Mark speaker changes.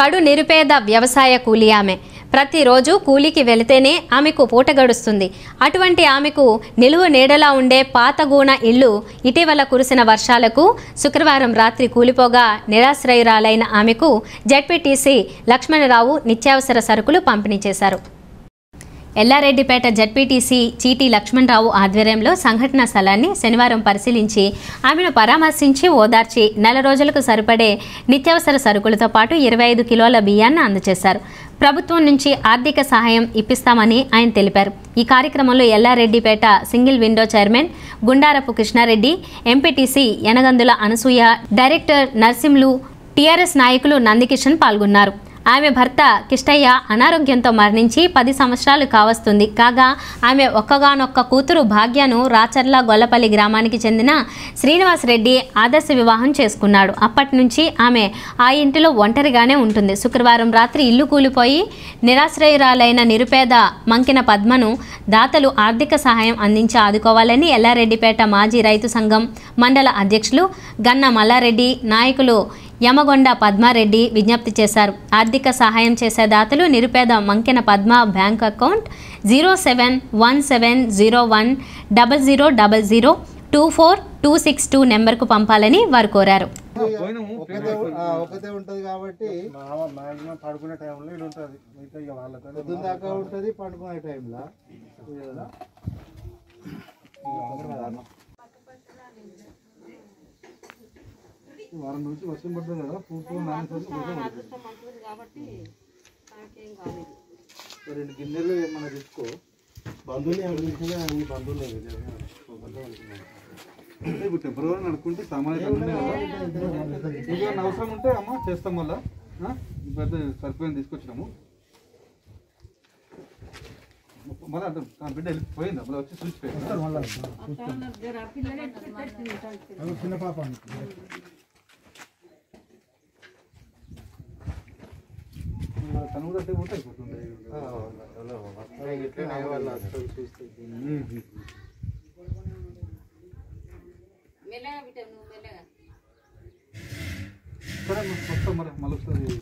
Speaker 1: కడు నిరుపేద వ్యవసాయ కూలి ఆమె. ప్రతిరోజు కూలికి వెళితేనే ఆమెకు పూట గడుస్తుంది. అటువంటి ఆమెకు నిలువు నీడలా ఉండే పాతగూణ ఇల్లు ఇటీవల కురిసిన వర్షాలకు శుక్రవారం రాత్రి కూలిపోగా నిరాశ్రయురాలైన ఆమెకు జడ్పీటీసీ లక్ష్మణరావు నిత్యావసర సరుకులు పంపిణీ చేశారు. ఎల్లారెడ్డిపేట జడ్పీటీసీ చీటీ లక్ష్మణరావు ఆధ్వర్యంలో సంఘటనా స్థలాన్ని శనివారం పరిశీలించి ఆమెను పరామర్శించి ఓదార్చి నెల రోజులకు సరిపడే నిత్యావసర సరుకులతో పాటు ఇరవై ఐదు కిలోల బియ్యాన్ని అందజేశారు. ప్రభుత్వం నుంచి ఆర్థిక సహాయం ఇప్పిస్తామని ఆయన తెలిపారు. ఈ కార్యక్రమంలో Yellareddypet single window chairman Gundarapu Krishnareddy MPTC Yanagandula Anasuya director Narsimlu TRS నాయకులు నందికిషన్ పాల్గొన్నారు. ఆమె భర్త కిష్టయ్య అనారోగ్యంతో మరణించి పది సంవత్సరాలు కావస్తుంది. కాగా ఆమె ఒక్కగానొక్క కూతురు భాగ్యను రాచర్ల గొల్లపల్లి గ్రామానికి చెందిన శ్రీనివాస్ రెడ్డి ఆదర్శ వివాహం చేసుకున్నాడు. అప్పటి నుంచి ఆమె ఆ ఇంటిలో ఒంటరిగానే ఉంటుంది. శుక్రవారం రాత్రి ఇల్లు కూలిపోయి నిరాశ్రయురాలైన నిరుపేద మంకిన పద్మను దాతలు ఆర్థిక సహాయం అందించి ఆదుకోవాలని ఎల్లారెడ్డిపేట మాజీ రైతు సంఘం మండల అధ్యక్షులు గన్న మల్లారెడ్డి నాయకులు యమగొండ పద్మారెడ్డి విజ్ఞప్తి చేశారు. ఆర్థిక సహాయం చేసే దాతలు నిరుపేద Mankena Padma bank account zero seven one seven zero one double zero double zero two four two six two నెంబర్కు పంపాలని వారు కోరారు.
Speaker 2: ఒకతే ఉంటది కాబట్టి
Speaker 3: మాక్సిమం పడుకునే టైంలో ఇది ఉంటుంది మిగతా ఇక వాళ్ళతో
Speaker 2: పొద్దున్న దాకా పండుకునే టైంలో
Speaker 3: వారం నుంచి వర్షం పడుతుంది కదా పూర్తిగా నానేసరికి వర్షం పడుతుంది రెండు గిన్నెలు ఏమన్నా తీసుకో. బంధువులు ఎవరు బంధువులు ఇప్పుడు ఫిబ్రవరి అనుకుంటే సామాన్య ఇంకేమైనా అవసరం ఉంటే అమ్మ చేస్తాం మళ్ళా. పెద్ద సరిపోయింది తీసుకొచ్చినాము. మళ్ళీ అంటే బిడ్డ వెళ్ళిపోయిందా మళ్ళీ వచ్చి చూసిపోయింది చిన్న పాప తను కూడా అంటే పోతే అయిపోతుంది
Speaker 2: ఇట్లా వాళ్ళు అసలు చూస్తే
Speaker 3: సరే వస్తాం మరి మళ్ళీ వస్తుంది